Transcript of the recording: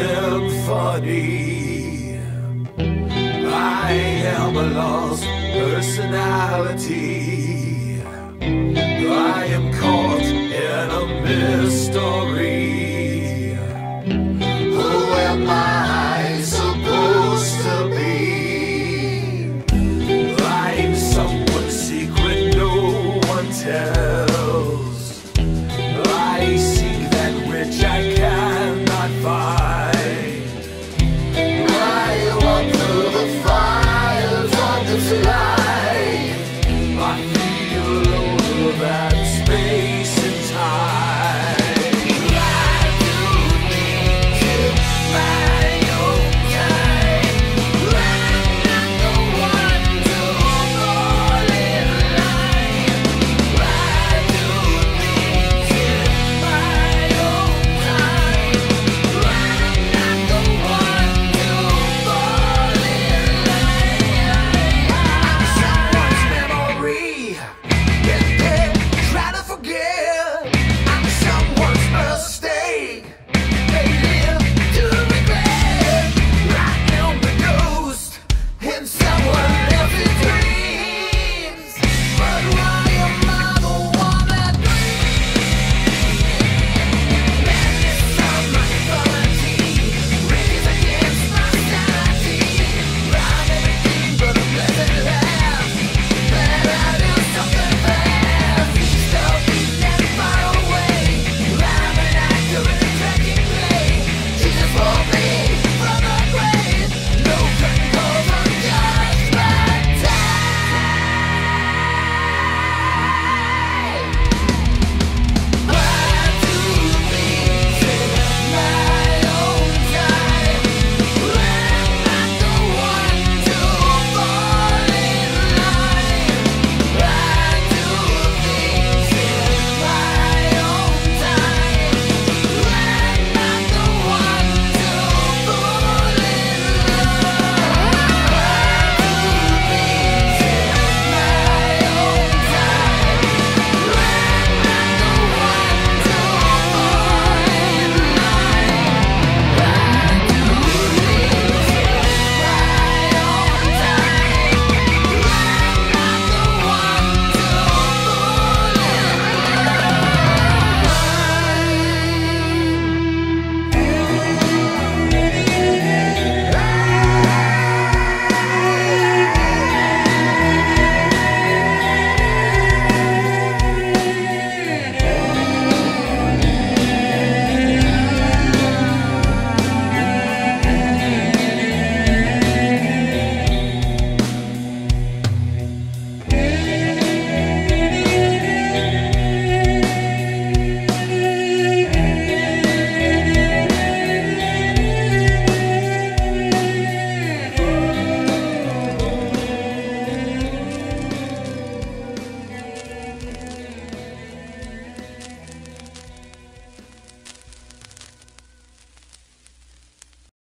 symphony. I am a lost personality. I am caught in a mystery.